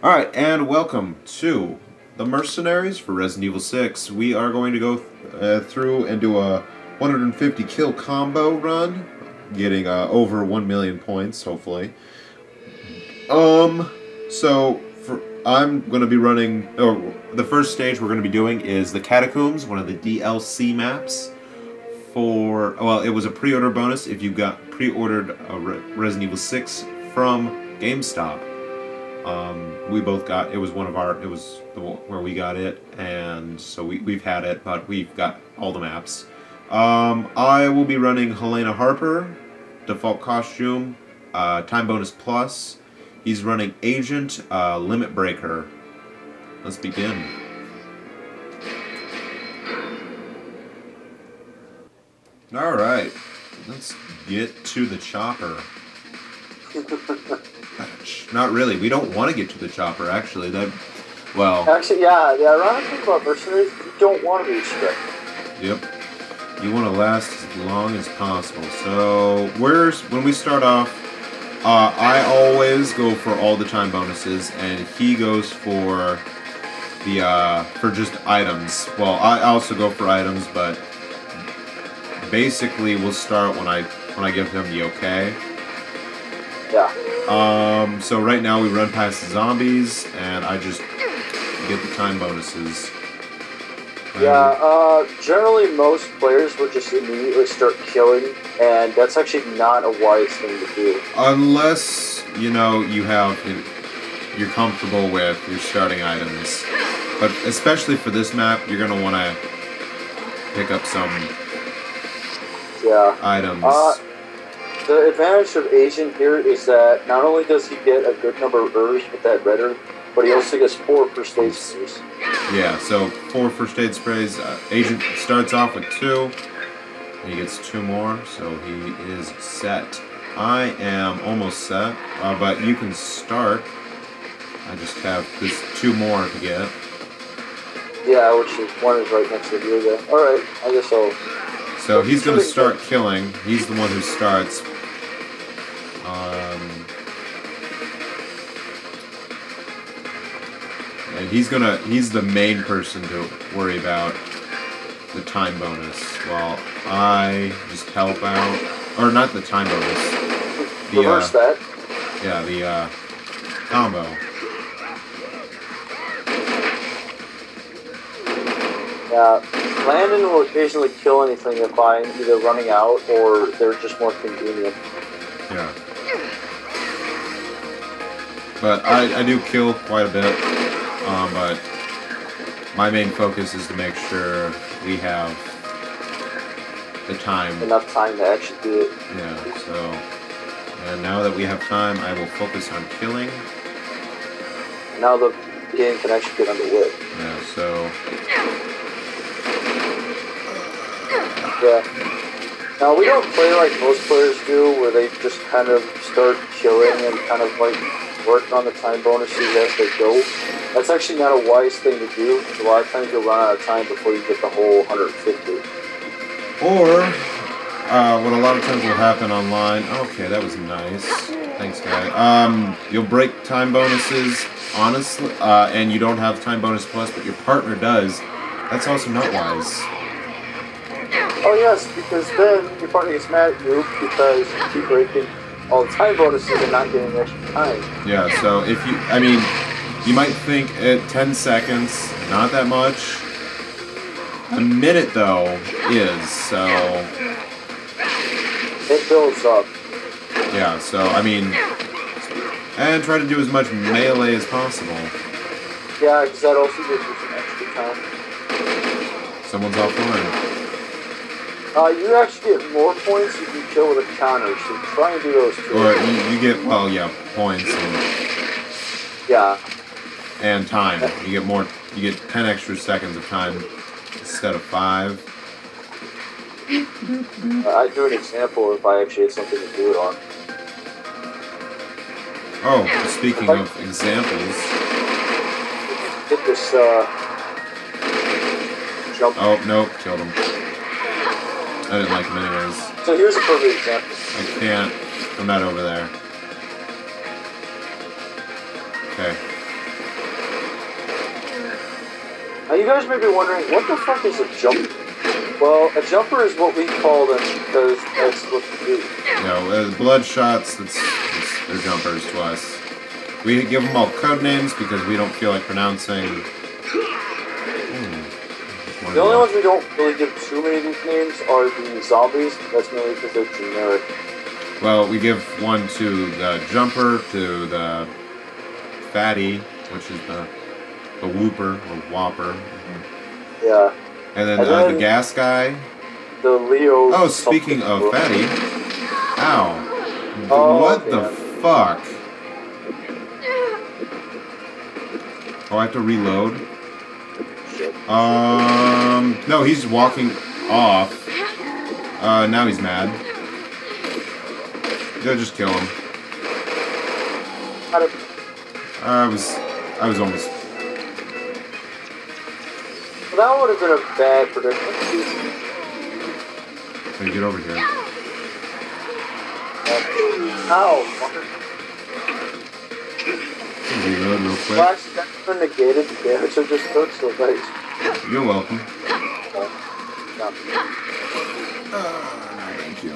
Alright, and welcome to the Mercenaries for Resident Evil 6. We are going to go uh, through and do a 150 kill combo run, getting uh, over 1 million points, hopefully. Um, so, for, I'm going to be running, oh, the first stage we're going to be doing is the Catacombs, one of the DLC maps for, well, it was a pre-order bonus if you got pre-ordered a Re Resident Evil 6 from GameStop. Um, we both got, it was one of our, it was the, where we got it, and so we, we've had it, but we've got all the maps. Um, I will be running Helena Harper, default costume, uh, time bonus plus. He's running Agent, uh, Limit Breaker. Let's begin. Alright, let's get to the chopper. Not really. We don't want to get to the chopper, actually. That, well. Actually, yeah. The ironic thing about mercenaries, you don't want to be strict. Yep. You want to last as long as possible. So, where's when we start off? Uh, I always go for all the time bonuses, and he goes for the uh, for just items. Well, I also go for items, but basically we'll start when I when I give him the okay. Yeah. Um, so right now we run past the zombies, and I just get the time bonuses. Yeah, uh, generally most players will just immediately start killing, and that's actually not a wise thing to do. Unless, you know, you have, you're comfortable with your starting items. But especially for this map, you're going to want to pick up some yeah. items. Uh, the advantage of Agent here is that not only does he get a good number of herbs with that redder, but he also gets four first aid sprays. Yeah, so four first aid sprays. Uh, Agent starts off with two. He gets two more, so he is set. I am almost set, uh, but you can start. I just have this two more to get. Yeah, which is one is right next to the other. All right, I guess I'll. So he's going to start killing. He's the one who starts. He's gonna he's the main person to worry about the time bonus while I just help out or not the time bonus the reverse uh, that. yeah the uh, combo. Yeah Landon will occasionally kill anything if I'm either running out or they're just more convenient. Yeah. But I, I do kill quite a bit um, but my main focus is to make sure we have the time. Enough time to actually do it. Yeah, so... And now that we have time, I will focus on killing. Now the game can actually get underway. Yeah, so... Yeah. Now we don't play like most players do, where they just kind of start killing and kind of like work on the time bonuses as they go. That's actually not a wise thing to do. A lot of times you'll run out of time before you get the whole 150. Or, uh, what a lot of times will happen online. Okay, that was nice. Thanks, guy. Um, you'll break time bonuses, honestly, uh, and you don't have time bonus plus, but your partner does. That's also not wise. Oh yes, because then your partner gets mad at you because you keep breaking all the time bonuses and not getting extra time. Yeah, so if you, I mean, you might think at 10 seconds, not that much. A minute, though, is, so... It builds up. Yeah, so, I mean... And try to do as much melee as possible. Yeah, because that also gives you some extra time. Someone's offline. Uh, you actually get more points if you kill with a counter, so try and do those too. Or you, you get, well, yeah, points and... Yeah. And time. You get more, you get 10 extra seconds of time instead of 5. Uh, I do an example if I actually had something to do it on. Oh, speaking of examples... Get this, uh... Jump. Oh, nope, killed him. I didn't like him anyways. So here's a perfect example. I can't. I'm not over there. Okay. Now you guys may be wondering, what the fuck is a jumper? Well, a jumper is what we call them because that's what they do. You know, uh, Bloodshots. That's, that's they're jumpers to us. We give them all code names because we don't feel like pronouncing. Hmm. The only ones we don't really give too many names are the zombies. That's mainly because they're generic. Well, we give one to the jumper, to the fatty, which is the the whooper or whopper, Yeah. and then And uh, the gas guy. The Leo. Oh, speaking of fatty, ow! Oh, what the fuck? Oh, I have to reload. Um, no, he's walking off. Uh, now he's mad. Yeah, just kill him. I was, I was almost. Well, that would have been a bad prediction. Let me get over here. Ow, fucker. Reload real quick. Well, actually, that kind of negated the damage I just took, so thanks. You're welcome. Yeah. Thank you.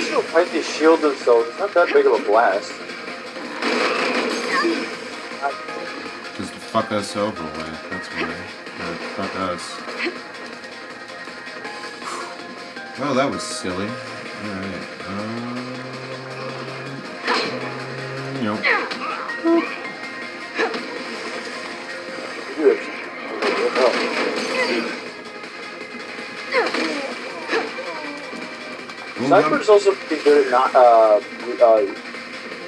Still fight they shield themselves. It's not that big of a blast. Fuck us over with. That's why. Or fuck us. Well, that was silly. Alright. Um, nope. Snipers also pretty good at not uh, uh,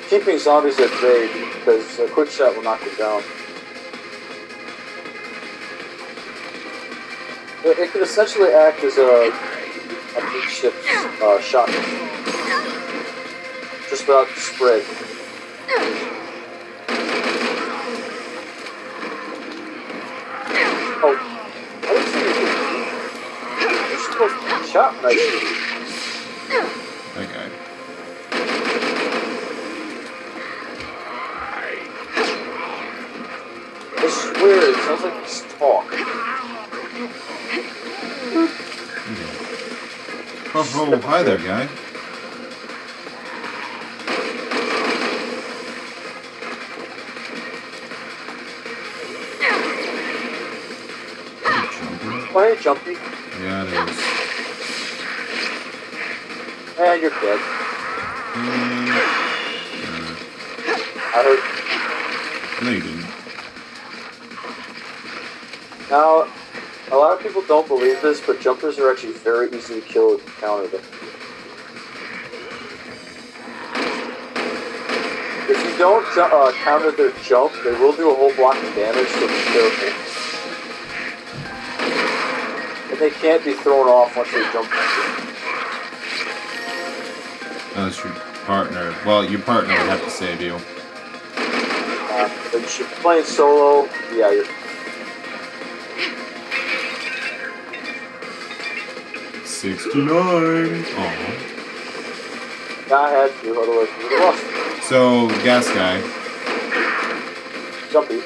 keeping zombies at bay because a quick shot will knock them down. It, it can essentially act as a a makeshift uh, shotgun, just the spread. Oh, I didn't see you. You're supposed to be shot nicely. Okay. I swear, it sounds like Oh, hi there, guy. Why are you jumpy? Yeah, it is. And you're dead. Mm, I heard. no, you didn't. Now, a lot of people don't believe this, but jumpers are actually very easy to kill if you counter them. If you don't uh, counter their jump, they will do a whole block of damage, so be careful. And they can't be thrown off once they jump. Unless your partner. Well, your partner would have to save you. Uh, but you should be playing solo. Yeah, you're, Sixty-nine. Oh. I had to, otherwise you would have lost. So, gas guy. Jumpy.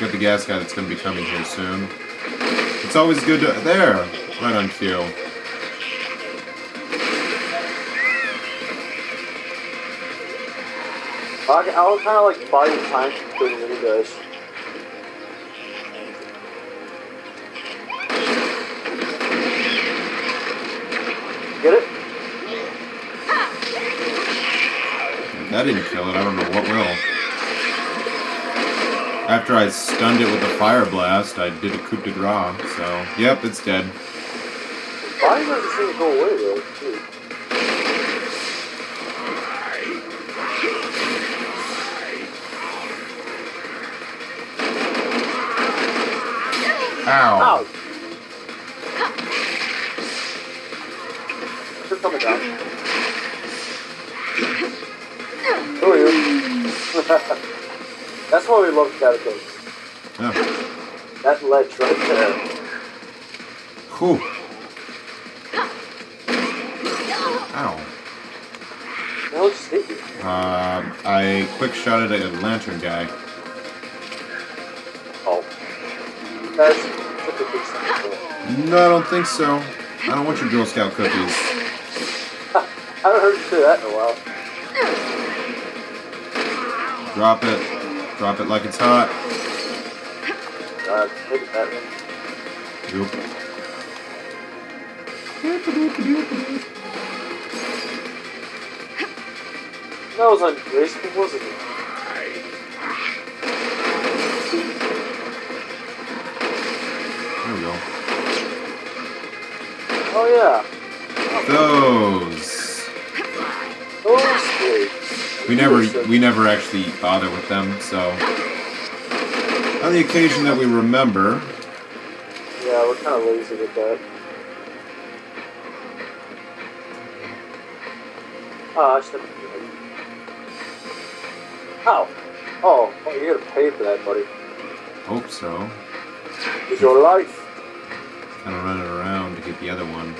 Got the gas guy that's going to be coming here soon. It's always good to. There! Right on cue. I, I'll kind of like buy you time for the mini guys. That didn't kill it. I don't know what will. After I stunned it with a fire blast, I did a coup de grace. So, yep, it's dead. Why doesn't seem to go away though? Ow! Ow! They're coming down. That's why we love catacombs. Oh. That ledge right there. Whew. Ow. The hell just hit you? Um, I quick shot at a lantern guy. Oh. That's such a big thing. No, I don't think so. I don't want your Girl Scout cookies. I haven't heard you say that in a while. Drop it. Drop it like it's hot. Look at that one. Yoop. That was ungraceful, wasn't it? There we go. Oh yeah. Those. We never we never actually bother with them, so on the occasion that we remember, Yeah, we're kind of lazy with that. Oh, I should have. Oh, oh, you're gonna pay for that, buddy. hope so. It's your life. Kind of running around to get the other one.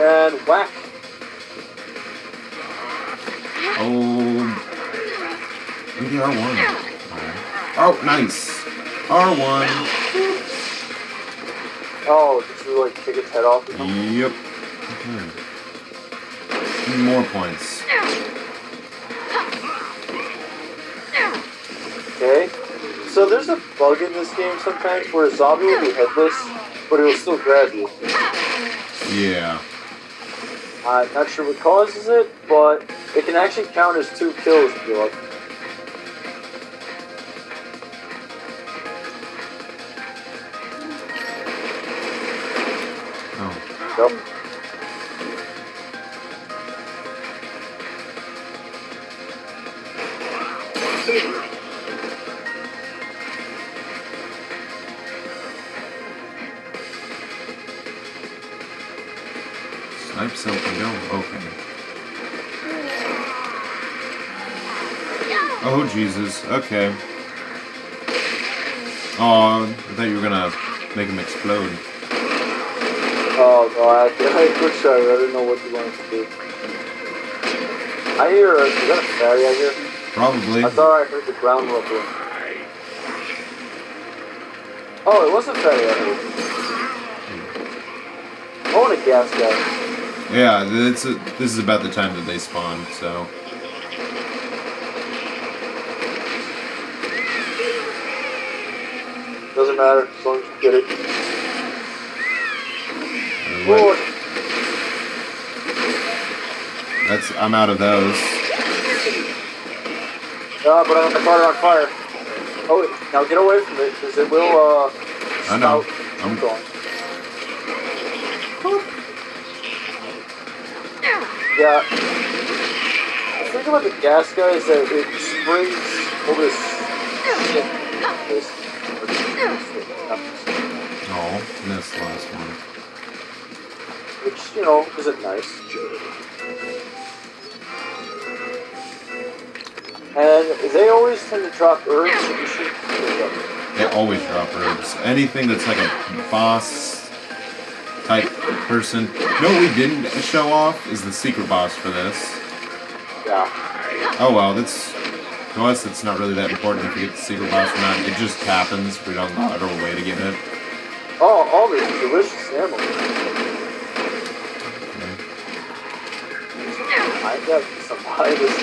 And whack. oh, maybe R one. Oh, nice. R one. Oh, did you like kick its head off or something? Yep. Okay. More points. Okay. So there's a bug in this game sometimes where a zombie will be headless, but it'll still grab you. Yeah. I'm not sure what causes it, but it can actually count as two kills if you're lucky. Oh. Yep. Oh Jesus. Okay. Oh, I thought you were gonna make him explode. Oh no, I, quick shot. I didn't know what you wanted to do. I hear a, is that a fatty I hear? Probably. I thought I heard the ground rumble. Oh, it fatty I heard. Oh, and a gas guy. Yeah, it's a, this is about the time that they spawn. So. Matter as long as you get it. Lord. That's. I'm out of those. Ah, but I'm caught it on fire. Oh, now get away from it, because it will, uh, I know. spout. I'm- going. Yeah. The thing about the gas guy is that it sprays over this. This. Oh, missed the last one. Which, you know, isn't nice. And they always tend to drop herbs you them. They always drop herbs. Anything that's like a boss type person. No, what we didn't show off is the secret boss for this. Yeah. Oh well, that's to us. It's not really that important if you get the secret boss or not. It just happens. We don't of our way to get it. Oh, all this delicious ammo. I got some high this.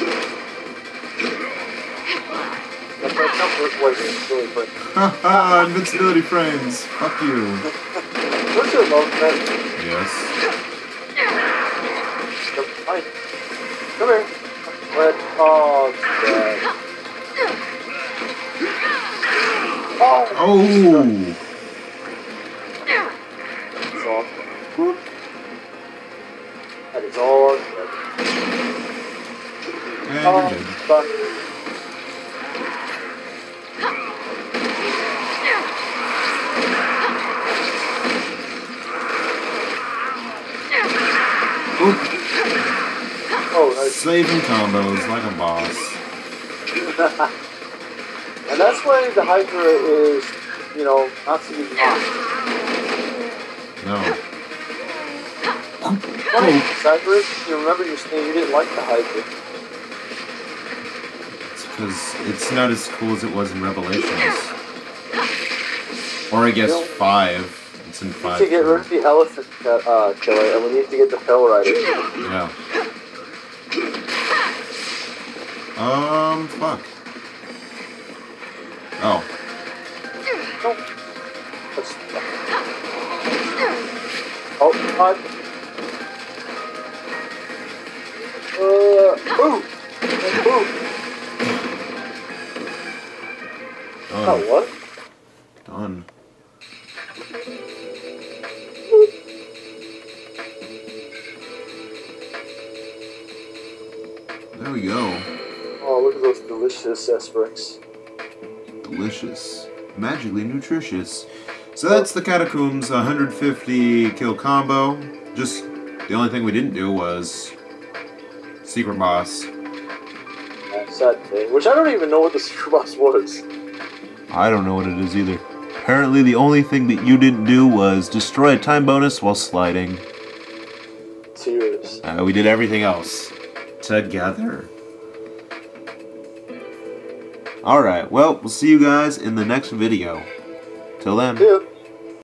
That comfort was really quick. Haha, invincibility frames. Fuck you. Don't you love that? Yes. Come. Come here. What? Oh, uh, Oh! Oh. Hydra is, you know, not to be. No. funny, Cyrus, you remember you saying you didn't like the Hydra. It's because it's not as cool as it was in Revelations. Or I guess No. five. It's in 5. We five. need to get rid of the elephant uh, killer, and we need to get the Fell Rider. Yeah. Um, fuck. Oh, God. Uh, ooh! Ooh! Oh, Done. what? Done. There we go. Oh, look at those delicious Esperix. Delicious. Magically nutritious. So that's the Catacombs 150 kill combo. Just the only thing we didn't do was Secret Boss. Sad thing. Which I don't even know what the Secret Boss was. I don't know what it is either. Apparently, the only thing that you didn't do was destroy a time bonus while sliding. Serious. Uh, we did everything else together. Alright, well, we'll see you guys in the next video. Till then. Yeah.